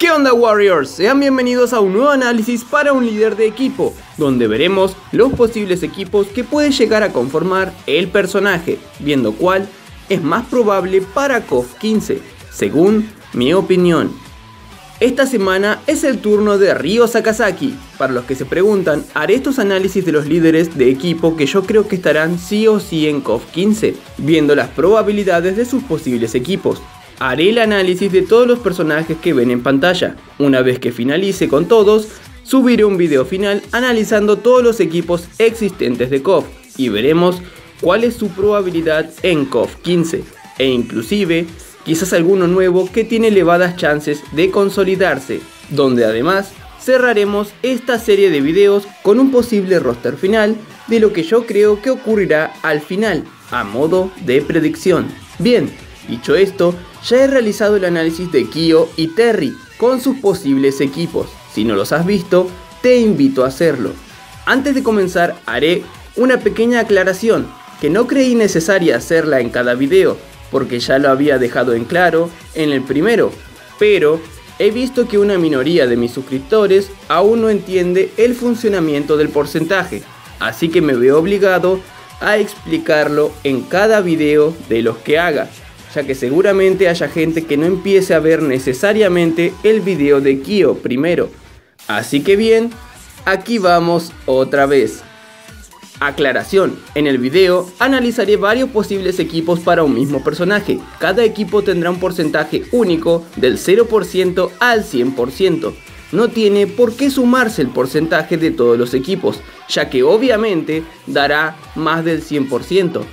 ¿Qué onda Warriors? Sean bienvenidos a un nuevo análisis para un líder de equipo, donde veremos los posibles equipos que puede llegar a conformar el personaje, viendo cuál es más probable para KOF 15, según mi opinión. Esta semana es el turno de Ryo Sakazaki. Para los que se preguntan, haré estos análisis de los líderes de equipo que yo creo que estarán sí o sí en KOF 15, viendo las probabilidades de sus posibles equipos. Haré el análisis de todos los personajes que ven en pantalla. Una vez que finalice con todos, subiré un video final analizando todos los equipos existentes de KOF y veremos cuál es su probabilidad en KOF 15 e inclusive quizás alguno nuevo que tiene elevadas chances de consolidarse, donde además cerraremos esta serie de videos con un posible roster final de lo que yo creo que ocurrirá al final, a modo de predicción. Bien, dicho esto, ya he realizado el análisis de Kyo y Terry con sus posibles equipos. Si no los has visto, te invito a hacerlo. Antes de comenzar haré una pequeña aclaración que no creí necesaria hacerla en cada video, porque ya lo había dejado en claro en el primero, pero he visto que una minoría de mis suscriptores aún no entiende el funcionamiento del porcentaje, así que me veo obligado a explicarlo en cada video de los que haga, ya que seguramente haya gente que no empiece a ver necesariamente el video de Kyo primero. Así que bien, aquí vamos otra vez. Aclaración, en el video analizaré varios posibles equipos para un mismo personaje. Cada equipo tendrá un porcentaje único del 0% al 100%. No tiene por qué sumarse el porcentaje de todos los equipos, ya que obviamente dará más del 100%.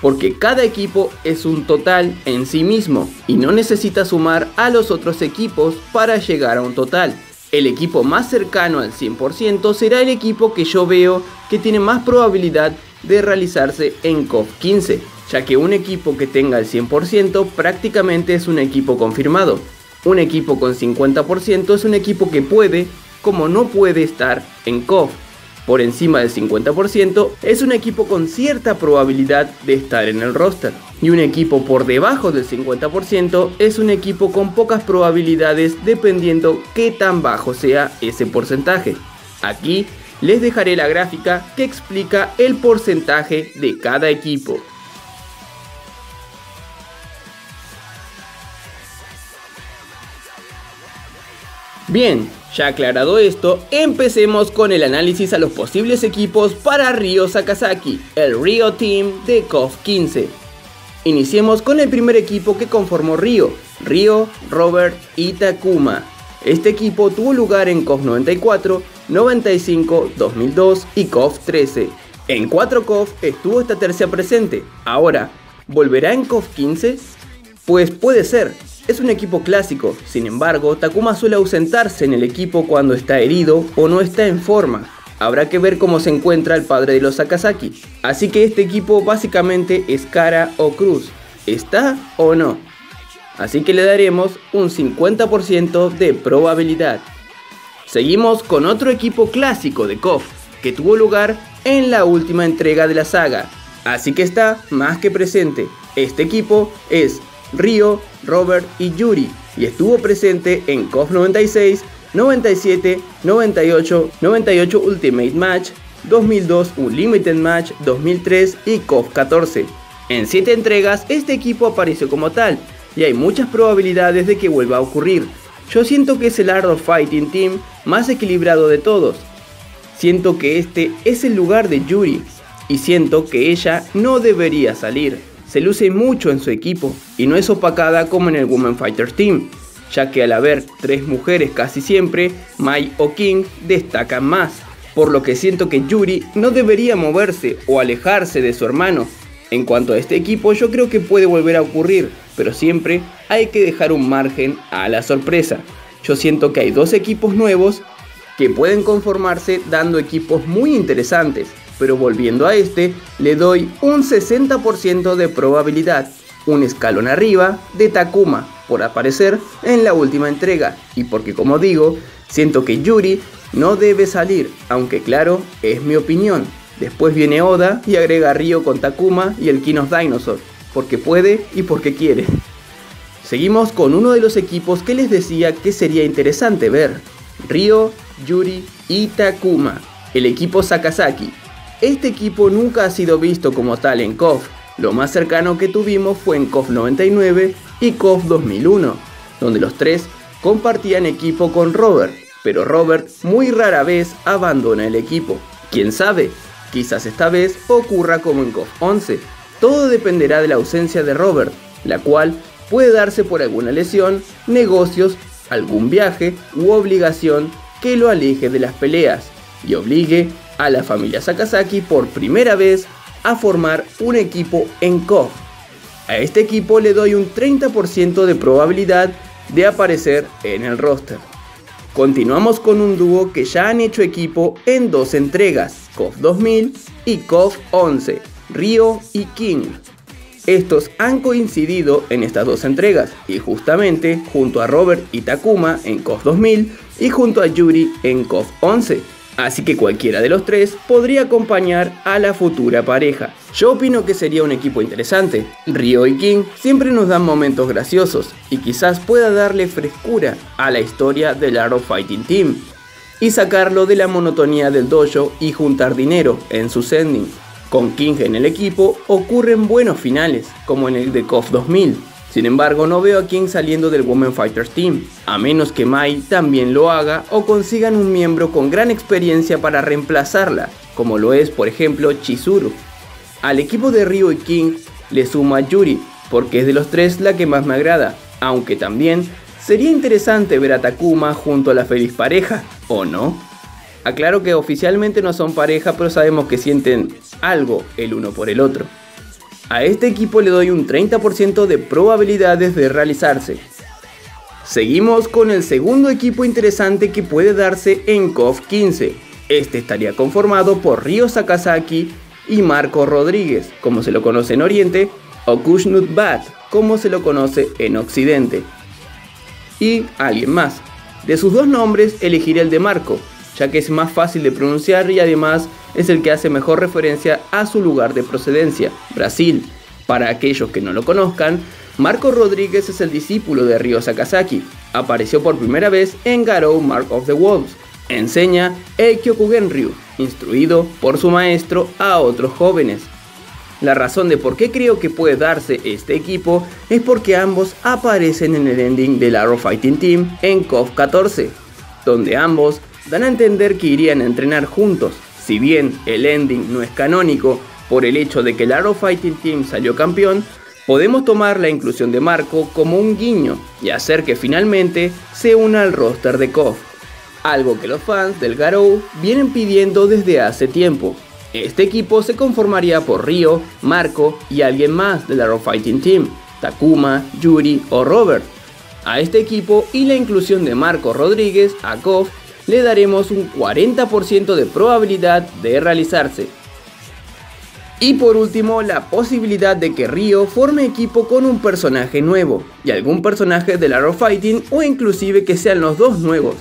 Porque cada equipo es un total en sí mismo y no necesita sumar a los otros equipos para llegar a un total. El equipo más cercano al 100% será el equipo que yo veo que tiene más probabilidad de realizarse en COF 15, ya que un equipo que tenga el 100% prácticamente es un equipo confirmado. Un equipo con 50% es un equipo que puede, como no puede estar en COF. Por encima del 50% es un equipo con cierta probabilidad de estar en el roster y un equipo por debajo del 50% es un equipo con pocas probabilidades dependiendo qué tan bajo sea ese porcentaje. Aquí les dejaré la gráfica que explica el porcentaje de cada equipo. Bien, ya aclarado esto, empecemos con el análisis a los posibles equipos para Ryo Sakazaki, el Rio Team de KOF 15. Iniciemos con el primer equipo que conformó Río, Río, Robert y Takuma. Este equipo tuvo lugar en KOF 94, 95, 2002 y KOF 13. En 4 KOF estuvo esta tercia presente. Ahora, ¿volverá en KOF 15? Pues puede ser, es un equipo clásico, sin embargo, Takuma suele ausentarse en el equipo cuando está herido o no está en forma. Habrá que ver cómo se encuentra el padre de los Sakazaki. Así que este equipo básicamente es cara o cruz. ¿Está o no? Así que le daremos un 50% de probabilidad. Seguimos con otro equipo clásico de KOF, que tuvo lugar en la última entrega de la saga. Así que está más que presente. Este equipo es Ryo, Robert y Yuri, y estuvo presente en KOF 96, 97, 98, 98 Ultimate Match, 2002 Unlimited Match, 2003 y KOF 14. En 7 entregas este equipo apareció como tal y hay muchas probabilidades de que vuelva a ocurrir. Yo siento que es el Art of Fighting Team más equilibrado de todos. Siento que este es el lugar de Yuri y siento que ella no debería salir. Se luce mucho en su equipo y no es opacada como en el Women Fighter Team ya que al haber tres mujeres casi siempre, Mai o King destacan más, por lo que siento que Yuri no debería moverse o alejarse de su hermano. En cuanto a este equipo yo creo que puede volver a ocurrir, pero siempre hay que dejar un margen a la sorpresa. Yo siento que hay dos equipos nuevos que pueden conformarse dando equipos muy interesantes, pero volviendo a este, le doy un 60% de probabilidad, un escalón arriba de Takuma, por aparecer en la última entrega y porque como digo, siento que Yuri no debe salir, aunque claro, es mi opinión. Después viene Oda y agrega a Ryo con Takuma y el Kinos Dinosaur, porque puede y porque quiere. Seguimos con uno de los equipos que les decía que sería interesante ver. Ryo, Yuri y Takuma. El equipo Sakazaki. Este equipo nunca ha sido visto como tal en KOF. Lo más cercano que tuvimos fue en KOF 99 y KOF 2001, donde los tres compartían equipo con Robert, pero Robert muy rara vez abandona el equipo. Quién sabe, quizás esta vez ocurra como en KOF 11. Todo dependerá de la ausencia de Robert, la cual puede darse por alguna lesión, negocios, algún viaje u obligación que lo aleje de las peleas y obligue a la familia Sakazaki por primera vez a formar un equipo en KOF. A este equipo le doy un 30% de probabilidad de aparecer en el roster. Continuamos con un dúo que ya han hecho equipo en dos entregas, KOF 2000 y KOF 11, Ryo y King. Estos han coincidido en estas dos entregas y justamente junto a Robert y Takuma en KOF 2000 y junto a Yuri en KOF 11. Así que cualquiera de los tres podría acompañar a la futura pareja. Yo opino que sería un equipo interesante. Ryo y King siempre nos dan momentos graciosos y quizás pueda darle frescura a la historia del Arrow Fighting Team y sacarlo de la monotonía del dojo y juntar dinero en su sending. Con King en el equipo ocurren buenos finales, como en el de KOF 2000. Sin embargo, no veo a King saliendo del Women Fighters Team, a menos que Mai también lo haga o consigan un miembro con gran experiencia para reemplazarla, como lo es por ejemplo Chizuru. Al equipo de Ryo y King le suma Yuri, porque es de los tres la que más me agrada, aunque también sería interesante ver a Takuma junto a la feliz pareja, ¿o no? Aclaro que oficialmente no son pareja, pero sabemos que sienten algo el uno por el otro. A este equipo le doy un 30% de probabilidades de realizarse. Seguimos con el segundo equipo interesante que puede darse en KOF 15. Este estaría conformado por Ryo Sakazaki y Marco Rodríguez, como se lo conoce en Oriente, o Kushnut Bat, como se lo conoce en Occidente. Y alguien más. De sus dos nombres elegiré el de Marco, ya que es más fácil de pronunciar y además es el que hace mejor referencia a su lugar de procedencia, Brasil. Para aquellos que no lo conozcan, Marco Rodríguez es el discípulo de Ryo Sakazaki. Apareció por primera vez en Garou Mark of the Wolves. Enseña Eikyokugen-ryu, instruido por su maestro a otros jóvenes. La razón de por qué creo que puede darse este equipo es porque ambos aparecen en el ending del Arrow Fighting Team en KOF 14, donde ambos dan a entender que irían a entrenar juntos. Si bien el ending no es canónico por el hecho de que el Arrow Fighting Team salió campeón, podemos tomar la inclusión de Marco como un guiño y hacer que finalmente se una al roster de KOF. Algo que los fans del Garou vienen pidiendo desde hace tiempo. Este equipo se conformaría por Ryo, Marco y alguien más del Arrow Fighting Team, Takuma, Yuri o Robert. A este equipo y la inclusión de Marco Rodríguez a KOF le daremos un 40% de probabilidad de realizarse. Y por último, la posibilidad de que Ryo forme equipo con un personaje nuevo, y algún personaje del Arrow Fighting o inclusive que sean los dos nuevos.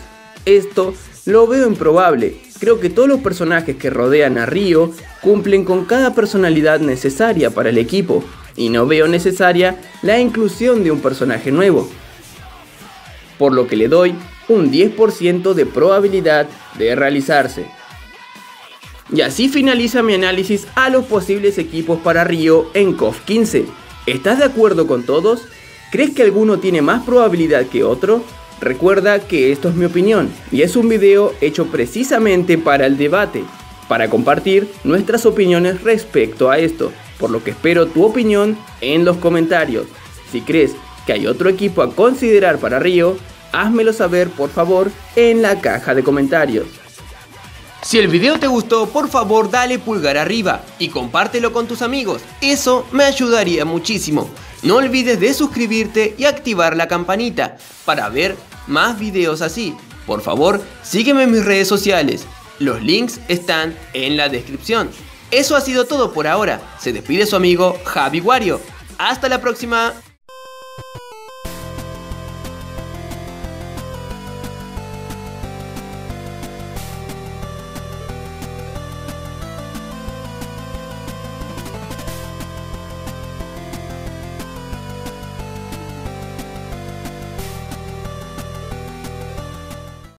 Esto lo veo improbable, creo que todos los personajes que rodean a Ryo cumplen con cada personalidad necesaria para el equipo, y no veo necesaria la inclusión de un personaje nuevo. Por lo que le doy un 10% de probabilidad de realizarse. Y así finaliza mi análisis a los posibles equipos para Río en KOF 15. ¿Estás de acuerdo con todos? ¿Crees que alguno tiene más probabilidad que otro? Recuerda que esto es mi opinión y es un video hecho precisamente para el debate, para compartir nuestras opiniones respecto a esto, por lo que espero tu opinión en los comentarios. Si crees que hay otro equipo a considerar para Río, házmelo saber por favor en la caja de comentarios. Si el video te gustó, por favor dale pulgar arriba y compártelo con tus amigos, eso me ayudaría muchísimo. No olvides de suscribirte y activar la campanita para ver más videos así. Por favor, sígueme en mis redes sociales, los links están en la descripción. Eso ha sido todo por ahora, se despide su amigo Javi Wario. Hasta la próxima.